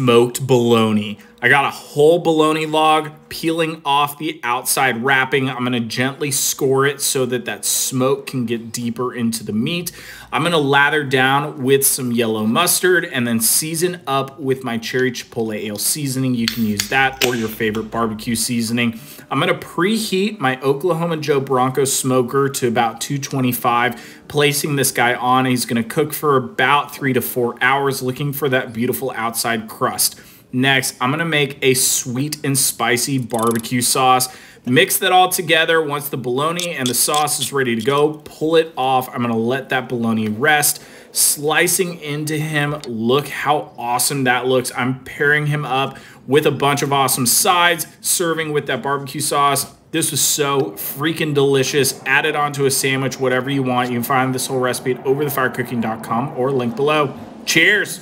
smoked bologna. I got a whole bologna log peeling off the outside wrapping. I'm to gently score it so that that smoke can get deeper into the meat. I'm to lather down with some yellow mustard and then season up with my cherry chipotle ale seasoning. You can use that or your favorite barbecue seasoning. I'm to preheat my Oklahoma Joe Bronco smoker to about 225, placing this guy on. He's to cook for about three to four hours, looking for that beautiful outside crust. Next, I'm gonna make a sweet and spicy barbecue sauce. Mix that all together. Once the bologna and the sauce is ready to go, pull it off. I'm gonna let that bologna rest. Slicing into him, look how awesome that looks. I'm pairing him up with a bunch of awesome sides, serving with that barbecue sauce. This was so freaking delicious. Add it onto a sandwich, whatever you want. You can find this whole recipe at overthefirecooking.com or link below. Cheers!